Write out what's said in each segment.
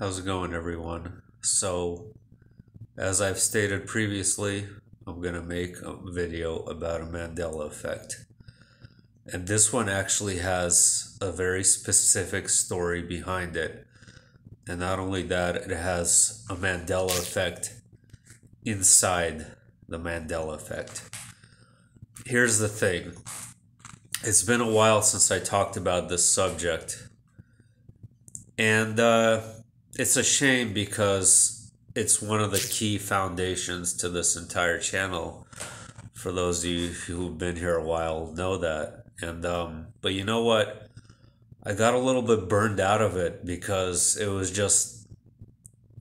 How's it going, everyone? So, as I've stated previously, I'm going to make a video about a Mandela effect. And this one actually has a very specific story behind it. And not only that, it has a Mandela effect inside the Mandela effect. Here's the thing it's been a while since I talked about this subject. And uh, it's a shame because it's one of the key foundations to this entire channel. For those of you who've been here a while, know that. And um, but you know what? I got a little bit burned out of it because it was just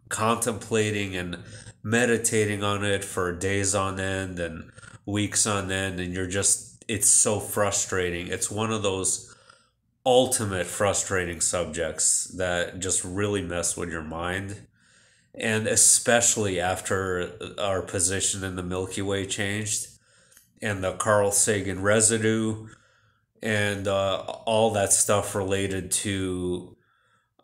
contemplating and meditating on it for days on end and weeks on end, and you're just it's so frustrating. It's one of those ultimate frustrating subjects that just really mess with your mind. And especially after our position in the Milky Way changed and the Carl Sagan residue and uh, all that stuff related to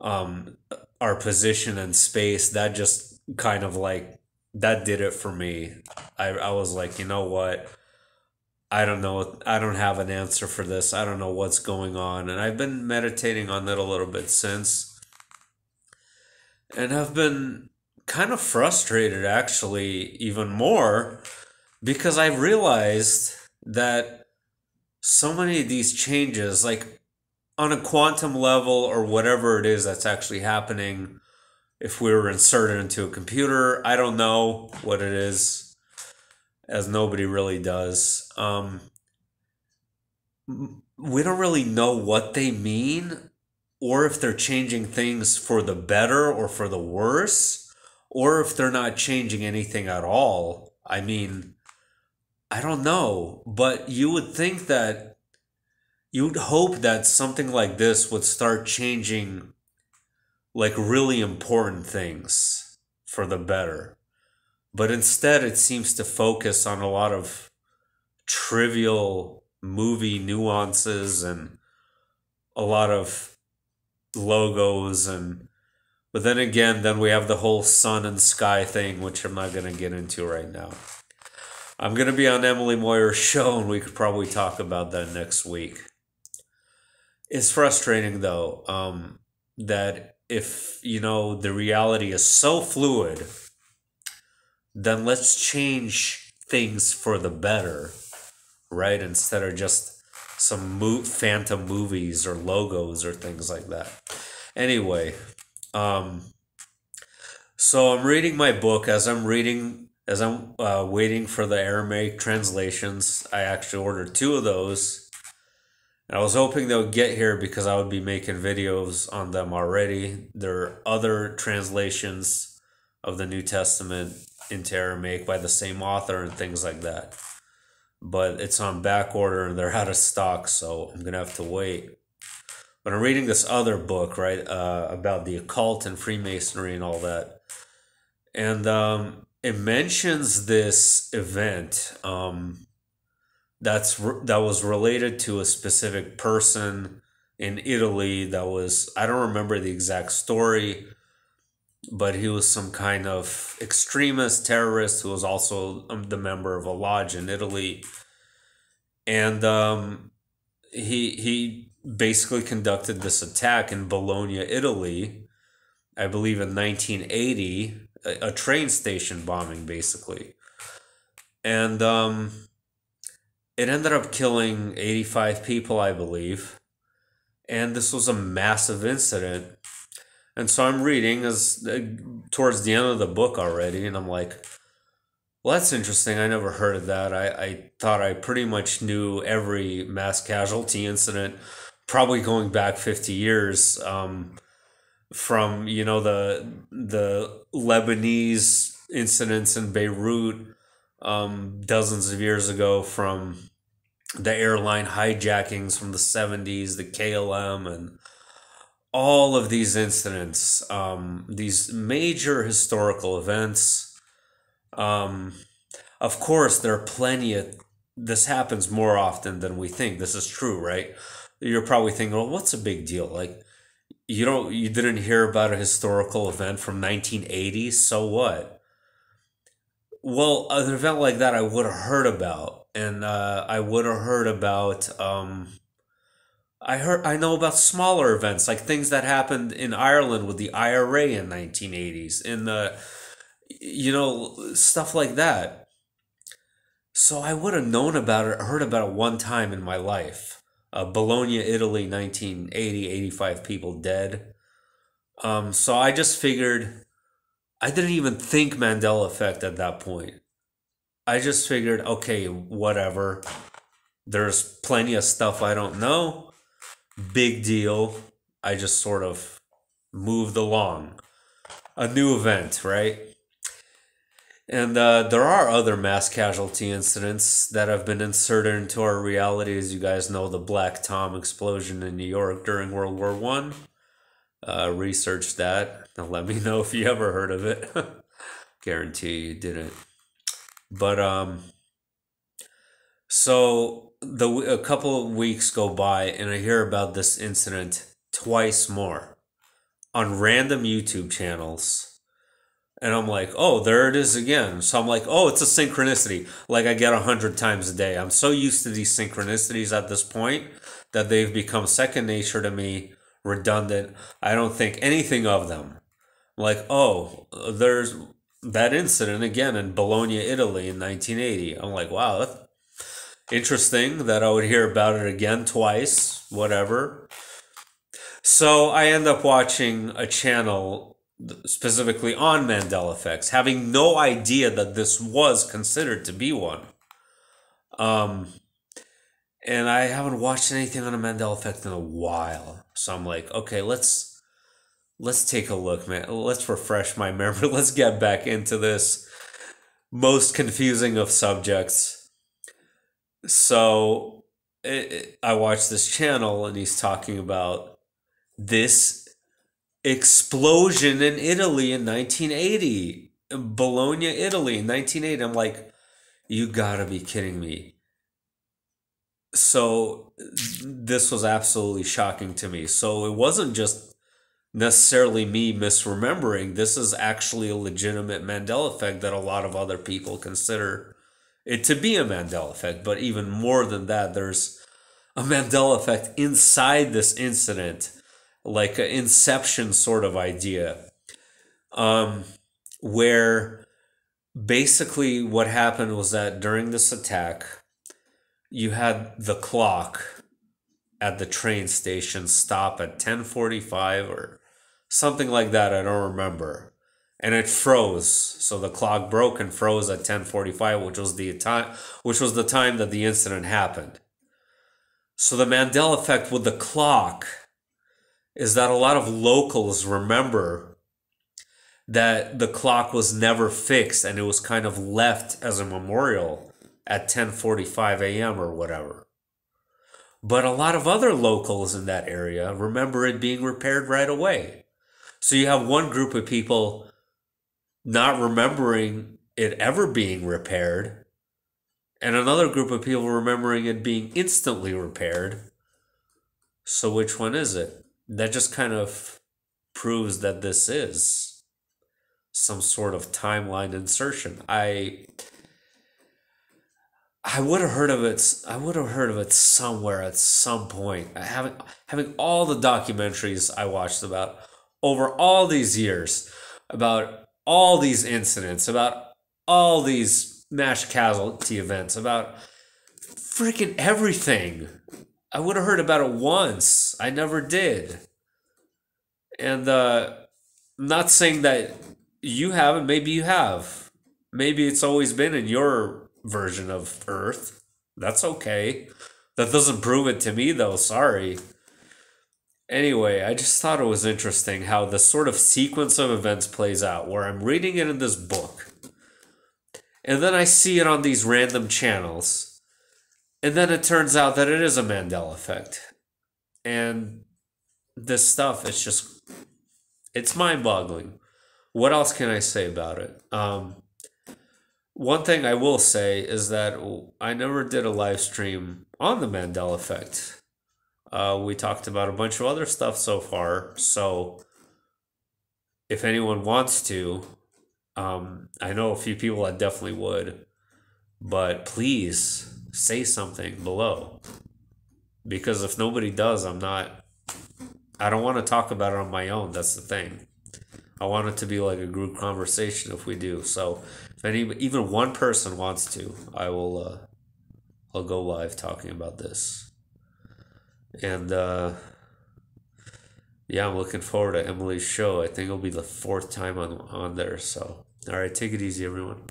um, our position in space, that just kind of like, that did it for me. I, I was like, you know what? I don't know. I don't have an answer for this. I don't know what's going on. And I've been meditating on that a little bit since. And I've been kind of frustrated, actually, even more, because I realized that so many of these changes, like on a quantum level or whatever it is that's actually happening, if we were inserted into a computer, I don't know what it is as nobody really does. Um, we don't really know what they mean or if they're changing things for the better or for the worse or if they're not changing anything at all. I mean, I don't know, but you would think that you would hope that something like this would start changing like really important things for the better. But instead, it seems to focus on a lot of trivial movie nuances and a lot of logos and but then again then we have the whole sun and sky thing which i'm not going to get into right now. I'm going to be on emily moyer's show and we could probably talk about that next week. It's frustrating though um, that if you know the reality is so fluid then let's change things for the better, right? Instead of just some mo- phantom movies or logos or things like that. Anyway, um, so I'm reading my book as I'm reading as I'm uh, waiting for the Aramaic translations. I actually ordered two of those. And I was hoping they would get here because I would be making videos on them already. There are other translations of the New Testament into Make by the same author and things like that. But it's on back order and they're out of stock, so I'm gonna have to wait. But I'm reading this other book, right, uh, about the occult and Freemasonry and all that, and um, it mentions this event um, that's that was related to a specific person in Italy. That was I don't remember the exact story but he was some kind of extremist terrorist who was also um, the member of a lodge in Italy, and um, he he basically conducted this attack in Bologna, Italy, I believe in nineteen eighty, a, a, train station bombing basically, and um, it ended up killing eighty five people, I believe, and this was a massive incident and so I'm reading as uh, towards the end of the book already, and I'm like, well, that's interesting. I never heard of that. I, I thought I pretty much knew every mass casualty incident, probably going back 50 years um, from, you know, the, the Lebanese incidents in Beirut um, dozens of years ago from the airline hijackings from the 70s, the KLM, and all of these incidents, um, these major historical events. Um, of course, there are plenty of. This happens more often than we think. This is true, right? You're probably thinking, well, what's a big deal? Like, you don't you didn't hear about a historical event from 1980 so what well an event like that i would have heard about and uh, i would have heard about um, i heard i know about smaller events like things that happened in ireland with the ira in 1980s in the you know stuff like that so i would have known about it heard about it one time in my life uh, Bologna, Italy, 1980, 85 people dead. Um, so I just figured, I didn't even think Mandela effect at that point. I just figured, okay, whatever. There's plenty of stuff I don't know. Big deal. I just sort of moved along. A new event, right? And uh, there are other mass casualty incidents that have been inserted into our reality. As you guys know, the Black Tom explosion in New York during World War One. Uh, research that. Now let me know if you ever heard of it. Guarantee you didn't. But um, so the a couple of weeks go by, and I hear about this incident twice more on random YouTube channels and I'm like, oh, there it is again. So I'm like, oh, it's a synchronicity. Like I get a hundred times a day. I'm so used to these synchronicities at this point that they've become second nature to me, redundant. I don't think anything of them. I'm like, oh, there's that incident again in Bologna, Italy in 1980. I'm like, wow, that's interesting that I would hear about it again twice, whatever. So I end up watching a channel specifically on Mandela effects, having no idea that this was considered to be one. Um, and I haven't watched anything on a Mandela effect in a while, so I'm like, okay, let's let's take a look, man. Let's refresh my memory. Let's get back into this most confusing of subjects. So it, it, I watched this channel, and he's talking about this explosion in Italy in 1980. Bologna, Italy in 1980. I'm like, you gotta be kidding me. So this was absolutely shocking to me. So it wasn't just necessarily me misremembering. This is actually a legitimate Mandela effect that a lot of other people consider it to be a Mandela effect. But even more than that, there's a Mandela effect inside this incident like an inception sort of idea um, where basically what happened was that during this attack you had the clock at the train station stop at 1045 or something like that i don't remember and it froze so the clock broke and froze at 1045 which was the time which was the time that the incident happened so the mandela effect with the clock is that a lot of locals remember that the clock was never fixed and it was kind of left as a memorial at 10:45 a.m. or whatever. But a lot of other locals in that area remember it being repaired right away. So you have one group of people not remembering it ever being repaired and another group of people remembering it being instantly repaired. So which one is it? that just kind of proves that this is some sort of timeline insertion. I I would have heard of it. I would have heard of it somewhere at some point. I having having all the documentaries I watched about over all these years about all these incidents, about all these mass casualty events, about freaking everything. I would have heard about it once. I never did. And uh, I'm not saying that you haven't. Maybe you have. Maybe it's always been in your version of Earth. That's okay. That doesn't prove it to me, though. Sorry. Anyway, I just thought it was interesting how the sort of sequence of events plays out, where I'm reading it in this book, and then I see it on these random channels and then it turns out that it is a Mandela effect. And this stuff, it's just, it's mind boggling. What else can I say about it? Um, one thing I will say is that I never did a live stream on the Mandela effect. Uh, we talked about a bunch of other stuff so far. So if anyone wants to, um, I know a few people that definitely would, but please say something below. Because if nobody does, I'm not, I don't want to talk about it on my own. That's the thing. I want it to be like a group conversation if we do. So if any, even one person wants to, I will, uh, I'll go live talking about this. And, uh, yeah, I'm looking forward to Emily's show. I think it'll be the fourth time on on there. So, all right, take it easy, everyone.